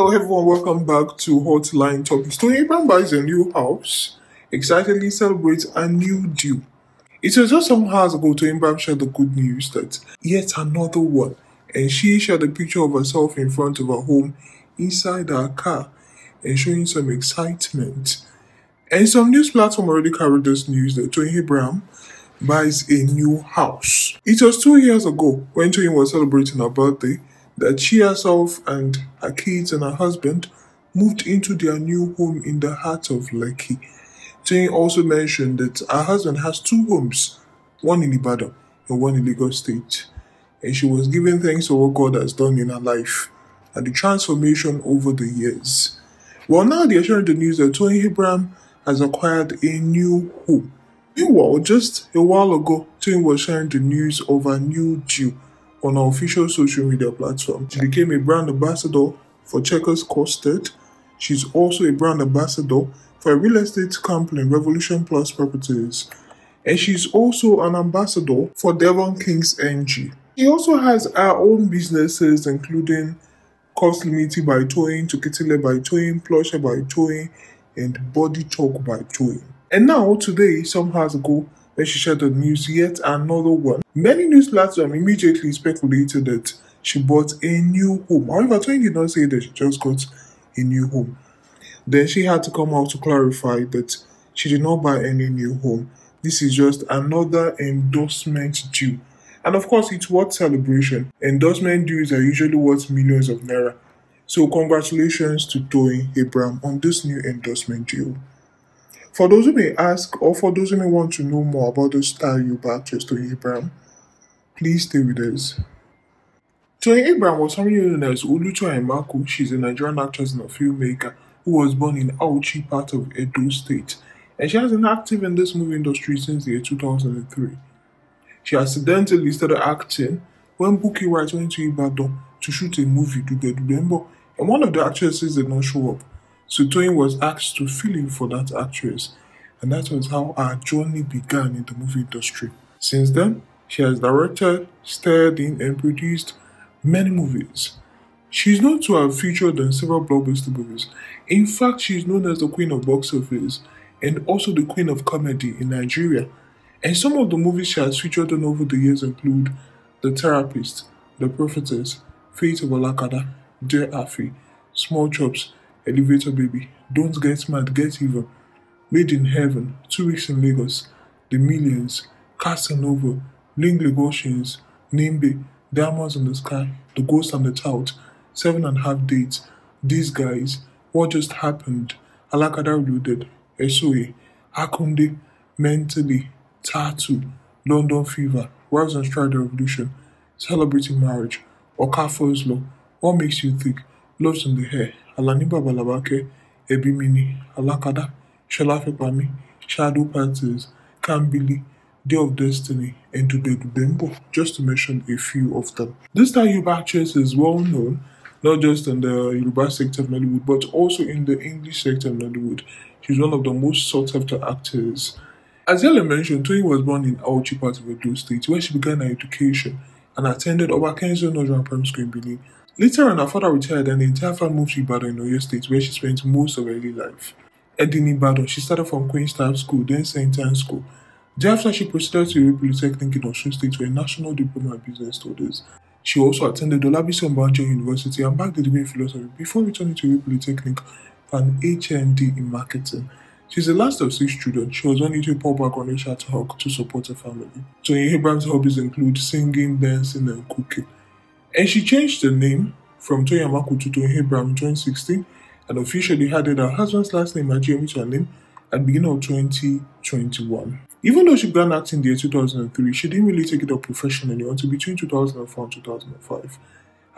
Hello everyone, welcome back to Hotline Topics. Toyin Abraham buys a new house, excitedly celebrates a new deal. It was just some hours ago Toyin Abraham shared the good news that yet another one, and she shared a picture of herself in front of her home inside her car and showing some excitement. And some news platform already carried this news that Toyin Abraham buys a new house. It was two years ago when Toyin was celebrating her birthday that she herself and her kids and her husband moved into their new home in the heart of Lekki. Jane also mentioned that her husband has two homes, one in Ibadan and one in Lagos State. And she was giving thanks for what God has done in her life and the transformation over the years. Well, now they're sharing the news that Toyin Abraham has acquired a new home. Meanwhile, just a while ago, Toyin was sharing the news of a new deal on our official social media platform. She became a brand ambassador for Checkers Custard. She's also a brand ambassador for a real estate company, Revolution Plus Properties. And she's also an ambassador for Devon Kings NG. She also has her own businesses, including Cost Limited by Toyin, Tokitile by Toyin, Plusher by Toyin, and Body Talk by Toyin. And now, today, some has ago, when she shared the news, yet another one. Many news platforms immediately speculated that she bought a new home. However, Twain did not say that she just got a new home. Then she had to come out to clarify that she did not buy any new home. This is just another endorsement due. And of course, it's worth celebration. Endorsement dues are usually worth millions of naira. So, congratulations to Toyin Abraham on this new endorsement deal. For those who may ask, or for those who may want to know more about the star you actress Toyin Abraham, please stay with us. Toyin Abraham was formerly known as Oluto Aimakhu. She's a Nigerian actress and a filmmaker who was born in Auchi, part of Edo State, and she has been active in this movie industry since the year 2003. She accidentally started acting when Bukky Wright went to Ibadan to shoot a movie, to Dube Dubembo, and one of the actresses did not show up. So Toyin was asked to fill in for that actress, and that was how our journey began in the movie industry. Since then, she has directed, starred in, and produced many movies. She is known to have featured in several blockbuster movies. In fact, she is known as the queen of box office and also the queen of comedy in Nigeria. And some of the movies she has featured in over the years include The Therapist, The Prophetess, Fate of Alakada, Dear Afi, Small Chops, Elevator Baby, Don't Get Mad, Get Even, Made in Heaven, Two Weeks in Lagos, The Millions, Casanova, Ling Lagosians, Nimbe, Diamonds in the Sky, The Ghost and the Tout, Seven and a Half Dates, These Guys, What Just Happened, Alakada Reloaded, SOA, Akunde, Mentally, Tattoo, London Fever, Rise and Stride Revolution, Celebrating Marriage, Okafor's Law, What Makes You Think, Loves in the Hair, Alani Babalabake, Ebimini, Alakada, Shalafepami, Shadow Parties, Kambili, Day of Destiny, and Today Dubembo, just to mention a few of them. This Yoruba actress is well known, not just in the Yoruba sector of Nollywood, but also in the English sector of Nollywood. She's one of the most sought after actors. As Yele mentioned, Toyin was born in Auchi, part of Edo State, where she began her education and attended Obakenzo Nigerian Primary School in Benin. Later on, her father retired and the entire family moved to Ibadan in Oyo State, where she spent most of her early life. And in Ibadan, she started from Queen's Queenstown School, then St. Anne's School. Thereafter, she proceeded to Iree Polytechnic in Osun State for a National Diploma in Business Studies. She also attended Olabisi Onabanjo University and back the degree in philosophy before returning to Iree Polytechnic for an HND in marketing. She's the last of six children. She was into a poor background and she had to to support her family. Toyin Abraham's hobbies include singing, dancing, and cooking. And she changed the name from Toyin Aimakhu to Abraham in 2016 and officially added her husband's last name Ajeyemi to her name at the beginning of 2021. Even though she began acting in the year 2003, she didn't really take it up professionally until between 2004 and 2005.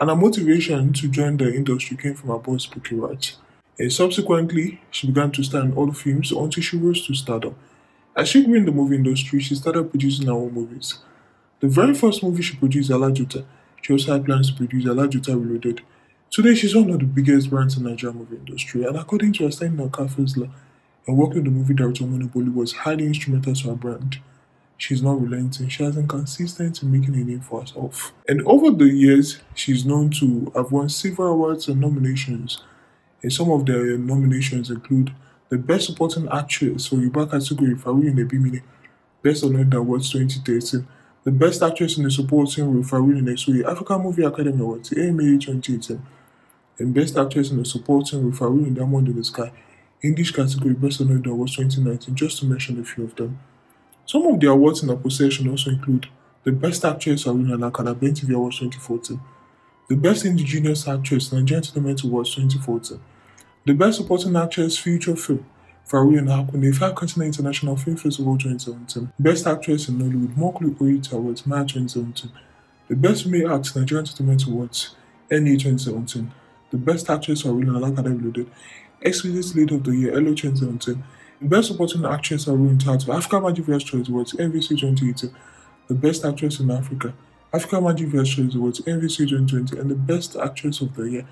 And her motivation to join the industry came from her boss, Bukky Wright. And subsequently, she began to star in other films until she rose to stardom. As she grew in the movie industry, she started producing her own movies. The very first movie she produced, Alakada, she also had plans to produce Alakada Reloaded. Today, she's one of the biggest brands in the Nigerian movie industry, and according to her standing on Kafizla, and working with the movie director Moni Monopoly was highly instrumental to her brand. She's not relenting. She has been consistent in making a name for herself. And over the years, she's known to have won several awards and nominations And some of their nominations include the Best Supporting Actress for Yuba category, Farouk Nebimine, Best Honored Awards 2013, the Best Actress in a Supporting Role, Farouk Nesui, African Movie Academy Awards, AMA 2018, and Best Actress in a Supporting Role, Farouk Diamond in the Sky, English category, Best Honored Awards 2019, just to mention a few of them. Some of the awards in her possession also include the Best Actress Aruna Nakana TV Awards 2014, the Best Indigenous Actress Nigerian Entertainment Awards 2014, the Best Supporting Actress Feature Film Farouk Hakune Five Continent International Film Festival 2017, Best Actress in Nollywood Moklu Oyita Awards March 2017, the Best Female Act Nigerian Entertainment Awards NA 2017, the Best Actress Nakana Loaded Exquisite Lead of the Year LO 2017, the Best Supporting Actress Aruna Title Africa Magic Viewers Choice Awards MVC 2018, the Best Actress in Africa Africa Magic Viewers Choice Awards MVC 2020, and the Best Actress of the Year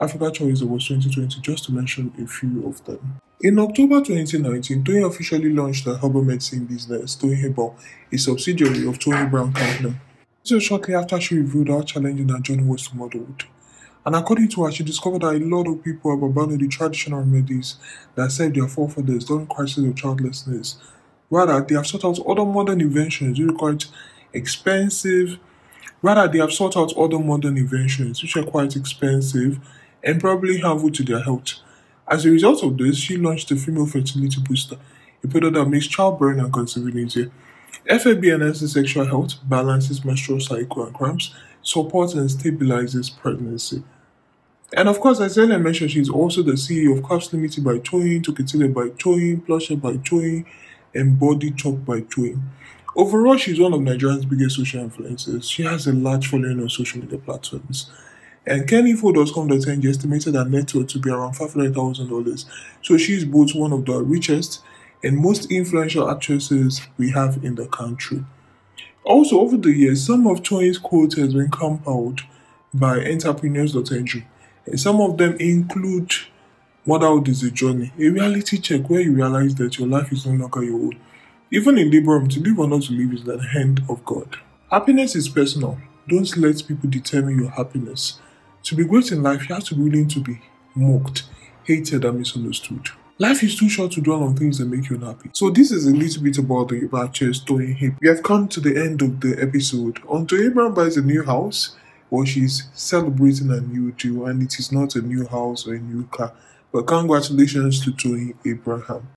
Africa Choice Awards 2020, just to mention a few of them. In October 2019, Toyin officially launched her herbal medicine business, Toyin Herbal, a subsidiary of Tony Brown Company. This was shortly after she revealed how challenging her journey was to motherhood. And according to her, she discovered that a lot of people have abandoned the traditional remedies that saved their forefathers during crises of childlessness. Rather, they have sought out other modern inventions which are quite expensive. Rather, they have sought out other modern inventions which are quite expensive and probably harmful to their health. As a result of this, she launched the Female Fertility Booster, a product that makes childbearing and conceiving easier. FFB enhances sexual health, balances menstrual cycle and cramps, supports and stabilizes pregnancy. And of course, as Ellen mentioned, she's also the CEO of Cups Limited by Toyin, Tokitile by Toyin, Plusher by Toyin, and Body Talk by Toyin. Overall, she's one of Nigeria's biggest social influencers. She has a large following on social media platforms. And KennyFo.com.ng estimated her net worth to be around $500,000. So she's both one of the richest and most influential actresses we have in the country. Also, over the years, some of Toyin's quotes has been compiled by entrepreneurs.ng. And some of them include Motherhood is a journey, a reality check where you realize that your life is no longer your own. Even in labor, to live or not to live is the hand of God. Happiness is personal. Don't let people determine your happiness. To be great in life, you have to be willing to be mocked, hated, and misunderstood. Life is too short to dwell on things that make you unhappy. So this is a little bit about the Ibache story hip. We have come to the end of the episode. Until Abraham buys a new house, well, she's celebrating a new deal, and it is not a new house or a new car. But congratulations to Toyin Abraham.